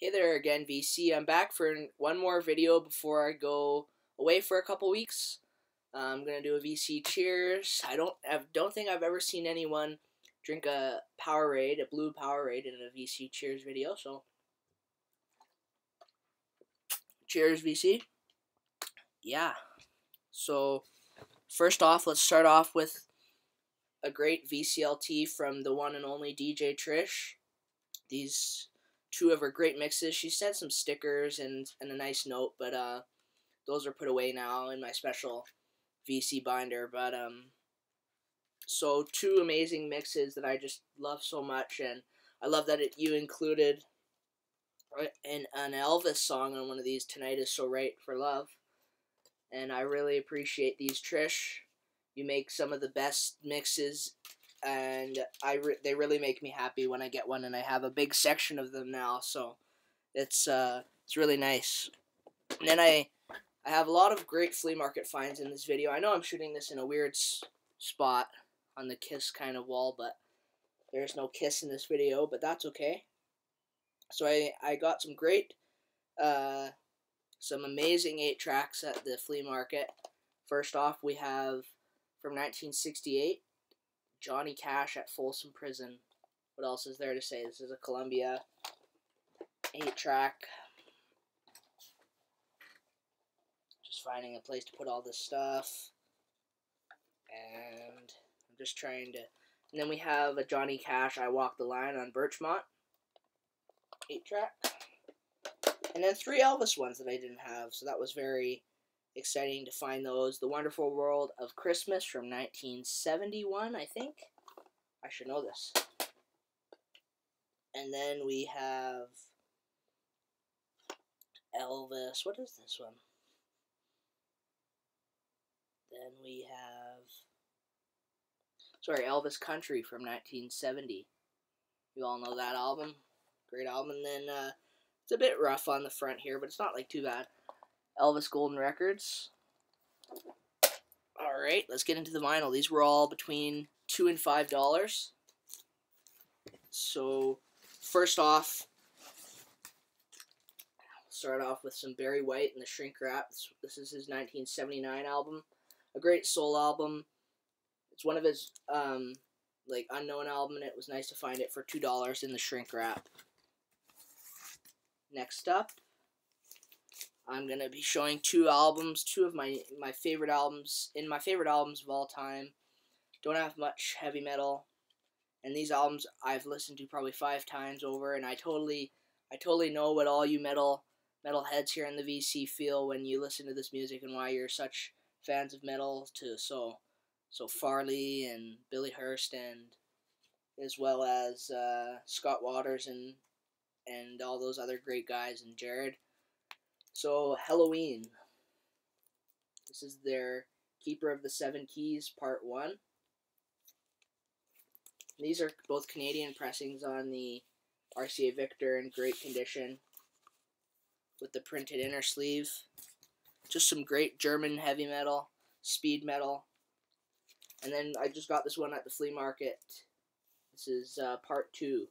Hey there again, VC. I'm back for one more video before I go away for a couple weeks. I'm gonna do a VC cheers. I don't I don't think I've ever seen anyone drink a Powerade, a blue Powerade, in a VC cheers video. So, cheers, VC. Yeah. So, first off, let's start off with a great VCLT from the one and only DJ Trish. These two of her great mixes. She sent some stickers and, and a nice note, but uh, those are put away now in my special VC binder. But um, so two amazing mixes that I just love so much, and I love that it, you included an an Elvis song on one of these. Tonight is so right for love, and I really appreciate these, Trish. You make some of the best mixes and I re- they really make me happy when I get one, and I have a big section of them now, so it's uh it's really nice. And then I I have a lot of great flea market finds in this video. I know I'm shooting this in a weird spot on the kiss kind of wall, but there's no kiss in this video, but that's okay. So I I got some great uh some amazing eight tracks at the flea market. First off, we have from 1968 Johnny Cash at Folsom Prison. What else is there to say? This is a Columbia 8 track. Just finding a place to put all this stuff. And I'm just trying to. And then we have a Johnny Cash I Walk the Line on Birchmont 8 track. And then three Elvis ones that I didn't have, so that was very exciting to find those. The Wonderful World of Christmas from 1971, I think. I should know this. And then we have Elvis. What is this one? Then we have. Sorry, Elvis Country from 1970. You all know that album. Great album. And then uh, it's a bit rough on the front here, but it's not like too bad. Elvis Golden Records. All right, let's get into the vinyl. These were all between two and five dollars. So, first off, start off with some Barry White and the Shrink Wrap. This is his 1979 album, a great soul album. It's one of his um, like unknown album, and it was nice to find it for two dollars in the Shrink Wrap. Next up, I'm gonna be showing two albums, two of my my favorite albums in my favorite albums of all time. Don't have much heavy metal, and these albums I've listened to probably five times over, and I totally I totally know what all you metal metal heads here in the VC feel when you listen to this music and why you're such fans of metal to so so Farley and Billy Hurst and as well as uh, Scott Waters and and all those other great guys and Jared. So, Helloween. This is their Keeper of the Seven Keys Part 1. These are both Canadian pressings on the RCA Victor in great condition with the printed inner sleeve. Just some great German heavy metal, speed metal. And then I just got this one at the flea market. This is uh, Part 2.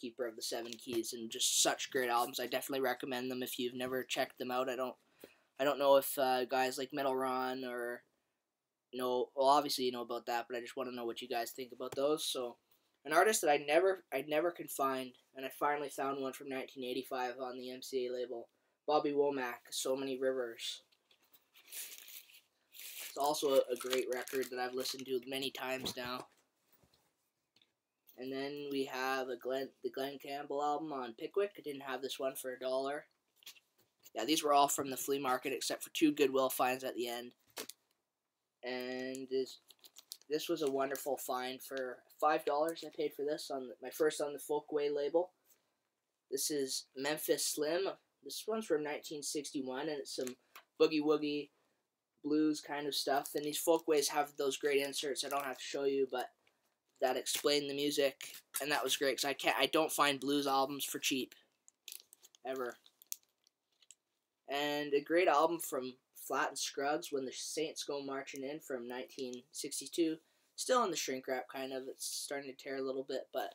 Keeper of the Seven Keys, and just such great albums. I definitely recommend them if you've never checked them out. I don't, I don't know if uh, guys like Metal Ron or, you know, well obviously you know about that, but I just want to know what you guys think about those. So, an artist that I never, I never could find, and I finally found one from 1985 on the MCA label, Bobby Womack. So many rivers. It's also a, a great record that I've listened to many times now. And then we have a Glen, the Glen Campbell album on Pickwick. I didn't have this one for a dollar. Yeah, these were all from the flea market except for two Goodwill finds at the end. And this this was a wonderful find for five dollars. I paid for this on the, my first on the Folkway label. This is Memphis Slim. This one's from 1961, and it's some boogie woogie blues kind of stuff. And these Folkways have those great inserts. I don't have to show you, but that explained the music, and that was great because I can't, I don't find blues albums for cheap, ever. And a great album from Flatt and Scruggs, When the Saints Go Marching In from 1962. Still in the shrink wrap, kind of. It's starting to tear a little bit, but.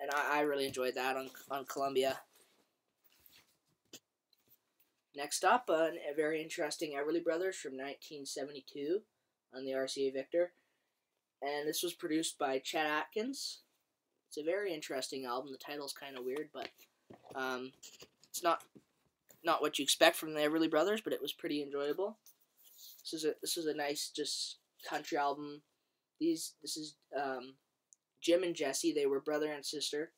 and I, I really enjoyed that on on Columbia. Next up, uh, a very interesting Everly Brothers from 1972 on the RCA Victor, and this was produced by Chet Atkins. It's a very interesting album. The title's kind of weird, but um, it's not not what you expect from the Everly Brothers, but it was pretty enjoyable. This is a this is a nice just country album. These this is um, Jim and Jesse. They were brother and sister,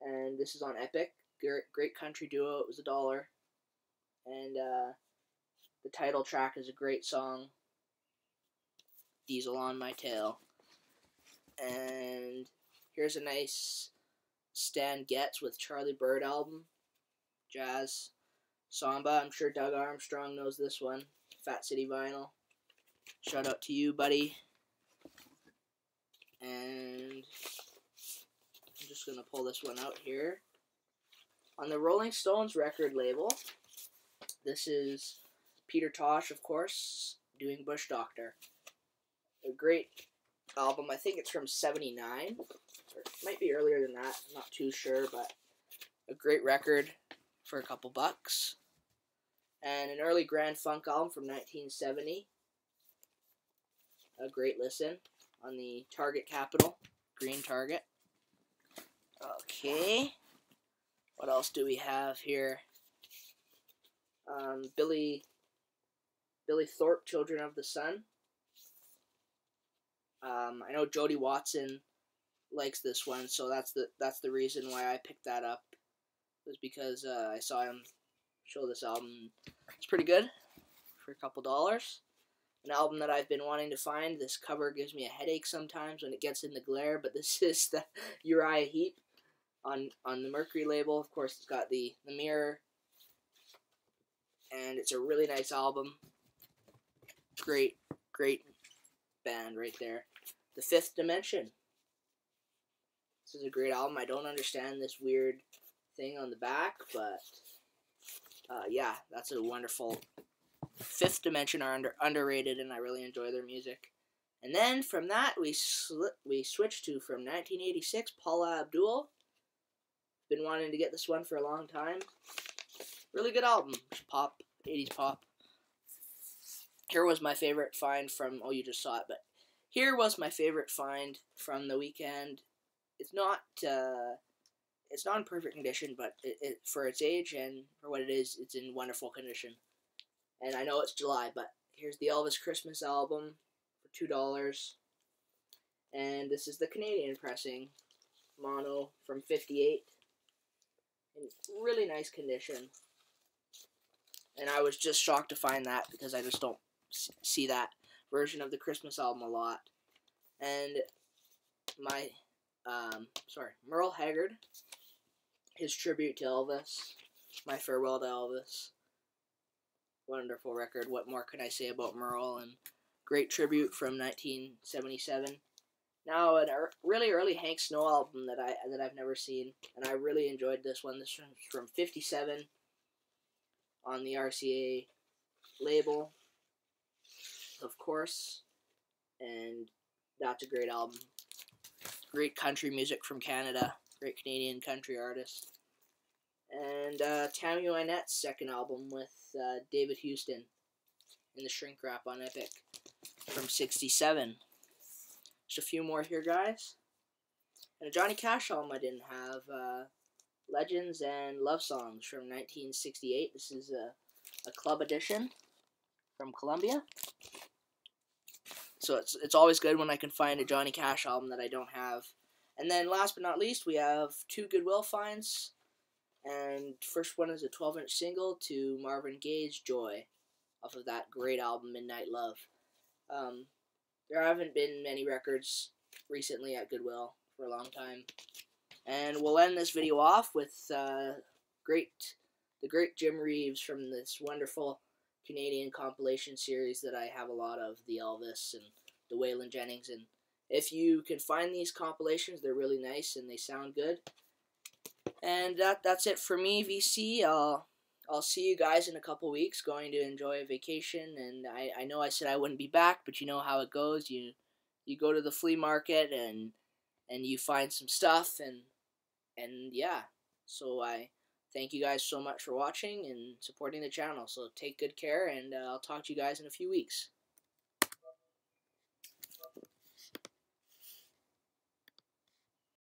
and this is on Epic. Great, great country duo. It was a dollar, and uh, the title track is a great song. Diesel on my tail, and here's a nice Stan Getz with Charlie Byrd album, jazz, samba. I'm sure Doug Armstrong knows this one. Fat City Vinyl. Shout out to you, buddy. And I'm just going to pull this one out here. On the Rolling Stones record label, this is Peter Tosh, of course, doing Bush Doctor. A great album. I think it's from 79. Or might be earlier than that. I'm not too sure, but a great record for a couple bucks. And an early Grand Funk album from 1970. A great listen on the Target Capitol, green Target. Okay. What else do we have here? Um, Billy Billy Thorpe, Children of the Sun. Um, I know Jody Watson likes this one, so that's the that's the reason why I picked that up. Was because uh, I saw him show this album. It's pretty good for a couple dollars an album that I've been wanting to find. This cover gives me a headache sometimes when it gets in the glare, but this is the Uriah Heep on on the Mercury label. Of course, it's got the the mirror, and it's a really nice album. Great, great band right there. The Fifth Dimension. This is a great album. I don't understand this weird thing on the back, but uh, yeah, that's a wonderful Fifth Dimension are under, underrated, and I really enjoy their music. And then from that, we we switched to from 1986, Paula Abdul. Been wanting to get this one for a long time. Really good album, pop, 80s pop. Here was my favorite find from. Oh, you just saw it, but here was my favorite find from the weekend. It's not. Uh, it's not in perfect condition, but it, it, for its age and for what it is, it's in wonderful condition. And I know it's July, but here's the Elvis Christmas album for two dollars. And this is the Canadian pressing, mono from '58, in really nice condition. And I was just shocked to find that because I just don't see that version of the Christmas album a lot. And my, um, sorry, Merle Haggard, his tribute to Elvis, my farewell to Elvis wonderful record. What more can I say about Merle? And great tribute from 1977. Now, a really early Hank Snow album that I that I've never seen, and I really enjoyed this one. This one's from '57 on the RCA label, of course, and that's a great album. Great country music from Canada. Great Canadian country artist and uh, Tammy Wynette's second album with uh, David Houston in the shrink wrap on Epic from 67. Just a few more here, guys. And a Johnny Cash album I didn't have. Uh, Legends and Love Songs from 1968. This is a, a club edition from Columbia. So it's, it's always good when I can find a Johnny Cash album that I don't have. And then last but not least, we have two Goodwill finds and first one is a 12 inch single to Marvin Gaye's Joy off of that great album Midnight Love. Um, there haven't been many records recently at Goodwill for a long time. And we'll end this video off with uh, great, the great Jim Reeves from this wonderful Canadian compilation series that I have a lot of, the Elvis and the Waylon Jennings. And if you can find these compilations, they're really nice and they sound good. And that that's it for me, VC. I'll I'll see you guys in a couple weeks. Going to enjoy a vacation, and I, I know I said I wouldn't be back, but you know how it goes. You you go to the flea market and and you find some stuff, and and yeah, so I thank you guys so much for watching and supporting the channel. So take good care, and uh, I'll talk to you guys in a few weeks.